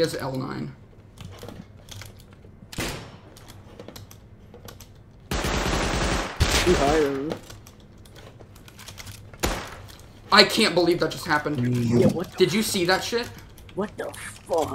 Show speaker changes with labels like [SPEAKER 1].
[SPEAKER 1] He has L9. I can't believe that just happened.
[SPEAKER 2] Yeah,
[SPEAKER 1] Did you see that shit?
[SPEAKER 2] what the fuck?